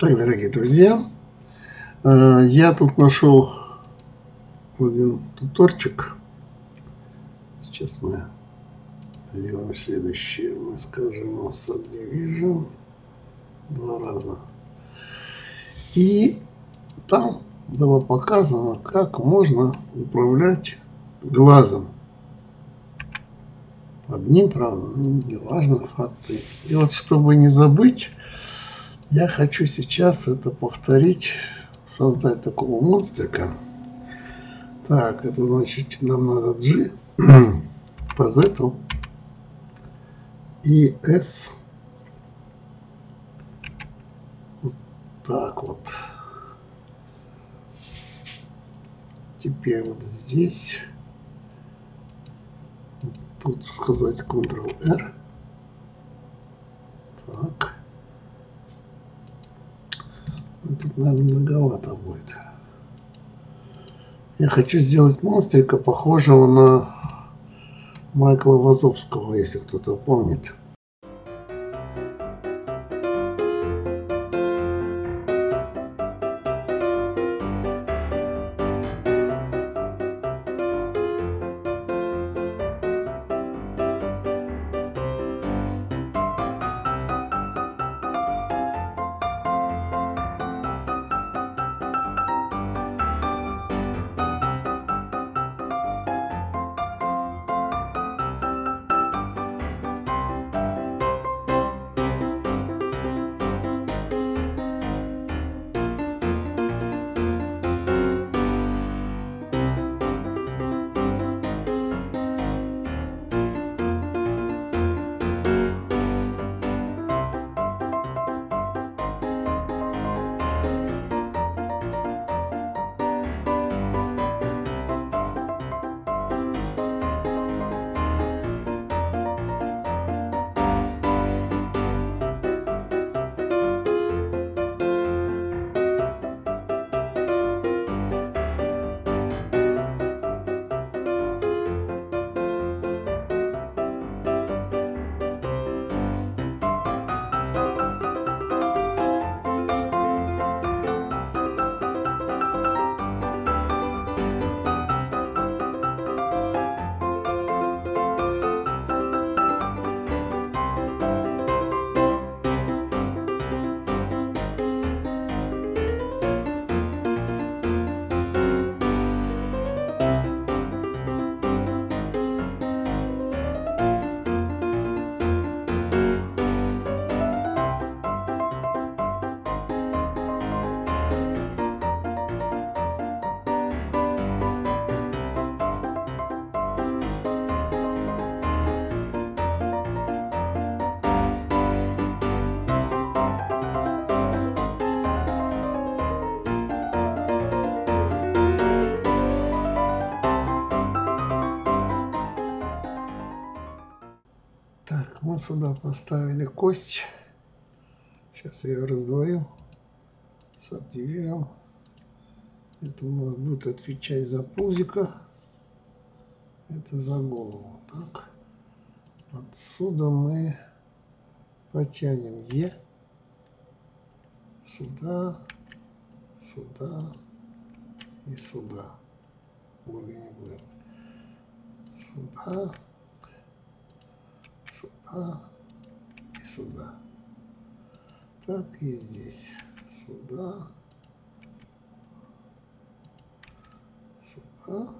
Так, дорогие друзья, э, я тут нашел один туторчик. Сейчас мы сделаем следующее. Мы скажем Subdivision два раза. И там было показано, как можно управлять глазом. Одним, правда, ну, не важно, факт, в принципе. И вот, чтобы не забыть, я хочу сейчас это повторить, создать такого монстрика. Так, это значит, нам надо G по Z и S. Вот так вот. Теперь вот здесь. Тут сказать Ctrl-R. Так. Ну, тут, наверное, многовато будет. Я хочу сделать монстрика, похожего на Майкла Вазовского, если кто-то помнит. Сюда поставили кость. Сейчас я ее раздвою. Subdivision. Это у нас будет отвечать за пузика. Это за голову. Так. Отсюда мы потянем Е. Сюда, сюда и сюда. Уровень будет. Сюда сюда и сюда. Так и здесь. Сюда. Сюда.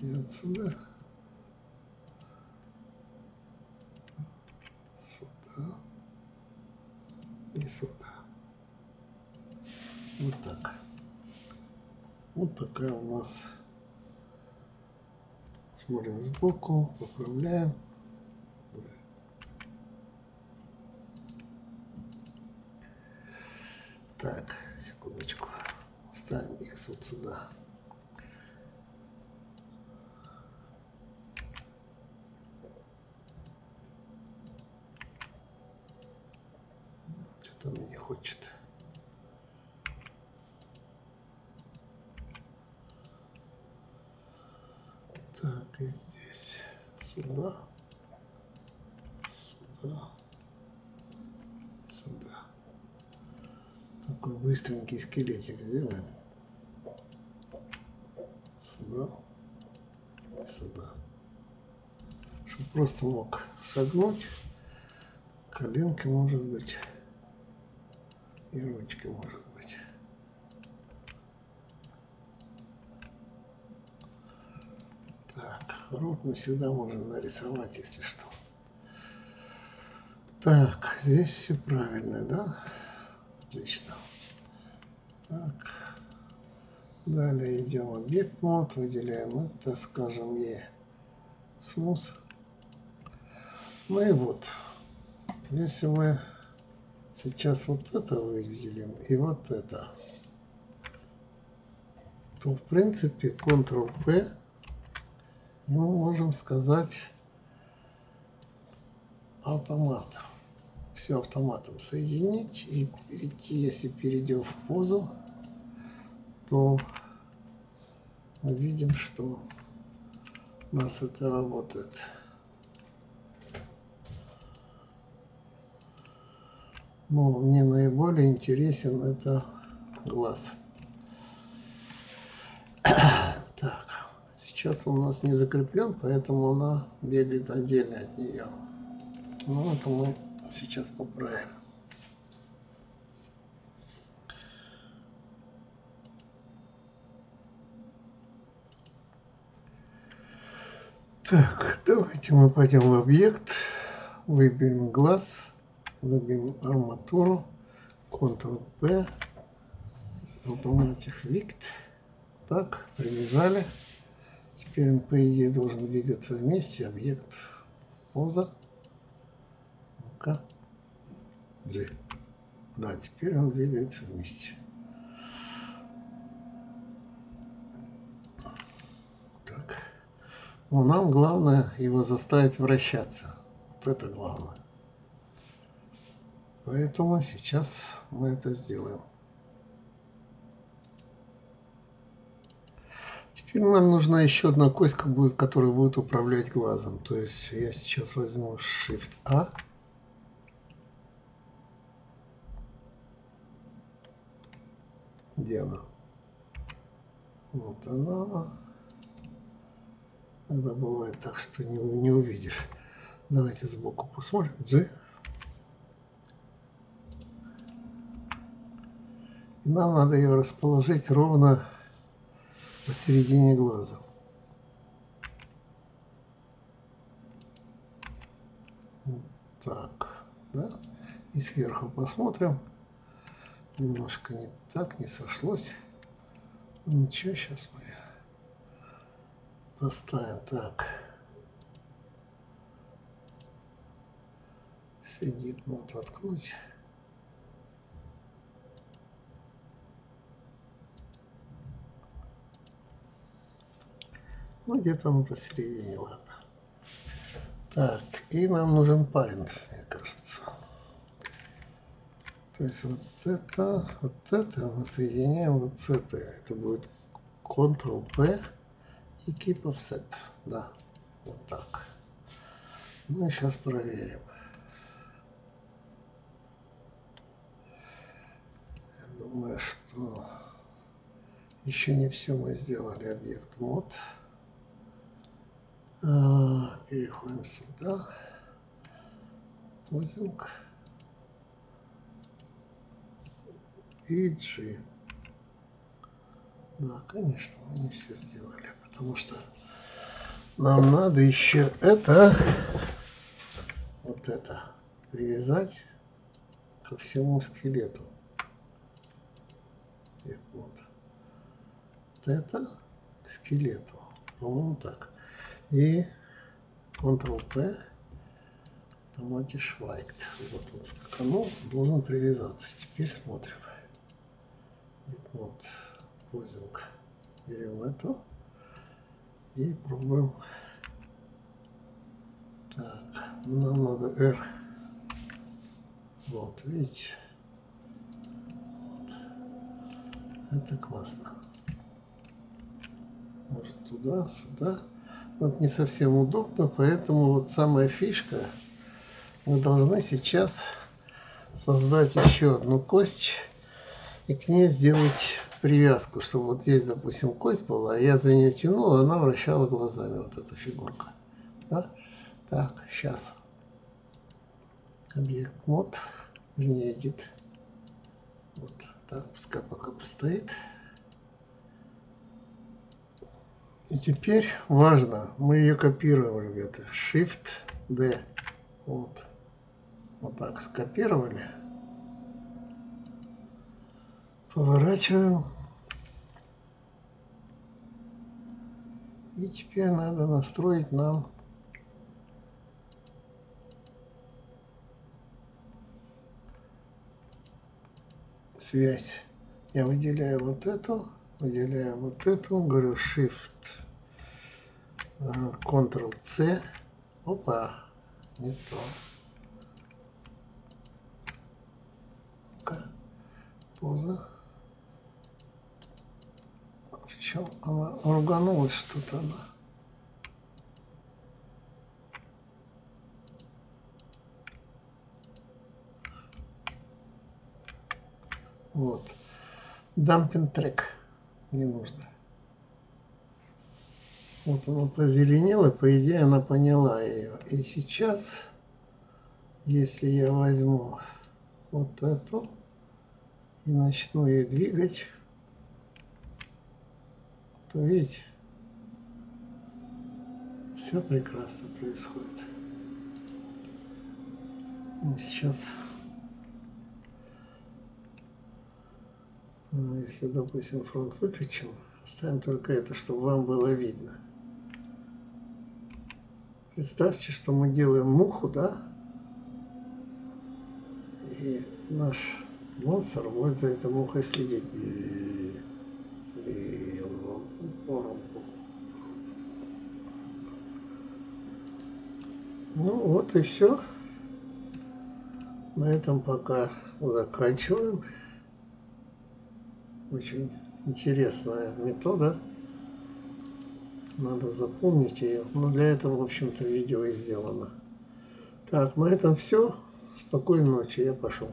И отсюда. Сюда. И сюда. Вот так. Вот такая у нас. Смотрим сбоку, поправляем. Так, секундочку. Ставим x вот сюда. Что-то она не хочет. Так, и здесь сюда, сюда. Быстренький скелетик сделаем. Сюда. Сюда. Чтобы просто мог согнуть. Коленки может быть. И ручки может быть. Так, рот мы всегда можем нарисовать, если что. Так, здесь все правильно, да? Отлично. Так. Далее идем объект мод, выделяем это, скажем, E смус. Ну и вот, если мы сейчас вот это выделим и вот это, то в принципе Ctrl-P мы можем сказать автомат. Все автоматом соединить. И, и если перейдем в позу, то видим, что у нас это работает. Но мне наиболее интересен это глаз. Так, сейчас он у нас не закреплен, поэтому она бегает отдельно от нее. Ну, это мы сейчас поправим. Так, давайте мы пойдем в объект, выберем глаз, выберем арматуру, Ctrl-P, Automatic Vict. Так, привязали. Теперь он, по идее, должен двигаться вместе. Объект, поза. Ну-ка. Да, теперь он двигается вместе. Но нам главное его заставить вращаться. Вот это главное. Поэтому сейчас мы это сделаем. Теперь нам нужна еще одна кость, которая будет управлять глазом. То есть я сейчас возьму Shift-A. Где она? Вот она. Иногда бывает так, что не, не увидишь. Давайте сбоку посмотрим. G. И нам надо ее расположить ровно посередине глаза. Так, да? И сверху посмотрим. Немножко не так, не сошлось. Ничего, сейчас мы Поставим так. Сидит мод воткнуть. Ну, где-то он посередине, ладно. Так, и нам нужен парент, мне кажется. То есть вот это, вот это мы соединяем вот с этой. Это будет Ctrl-P и keep offset. Да, вот так. Ну и сейчас проверим. Я думаю, что еще не все мы сделали объект мод. А, переходим сюда. Позинг. И G. Да, конечно, мы не все сделали, потому что нам надо еще это, вот это, привязать ко всему скелету. И вот. вот это к скелету. По-моему, так. И Ctrl-P Томати Швайкт. Вот он скаканул, должен привязаться. Теперь смотрим. Вот позинг. Берем эту и пробуем. Так, нам надо R. Вот, видите? Вот. Это классно. Может туда, сюда. Но это не совсем удобно, поэтому вот самая фишка. Мы должны сейчас создать еще одну кость и к ней сделать привязку, чтобы вот здесь, допустим, кость была, я за нее тянул, она вращала глазами, вот эта фигурка. Да? Так, сейчас. Объект мод, линия edit. Вот так, пускай пока постоит. И теперь важно, мы ее копируем, ребята. Shift D. Вот. Вот так скопировали. Поворачиваем. И теперь надо настроить нам связь. Я выделяю вот эту, выделяю вот эту, говорю Shift, э, Ctrl-C. Опа, не то. поза. В чем она руганулась что-то она. Вот. Дампинг трек не нужно. Вот она позеленела, по идее она поняла ее. И сейчас, если я возьму вот эту, и начну ее двигать, то видите, все прекрасно происходит. Мы сейчас, ну, если, допустим, фронт выключим, оставим только это, чтобы вам было видно. Представьте, что мы делаем муху, да? И наш Монстр будет за этой мухой следить. Ну вот и все. На этом пока заканчиваем. Очень интересная метода. Надо запомнить ее. Но для этого, в общем-то, видео и сделано. Так, на этом все. Спокойной ночи, я пошел.